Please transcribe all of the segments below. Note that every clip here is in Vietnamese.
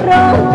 pronto.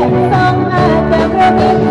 biển sông à,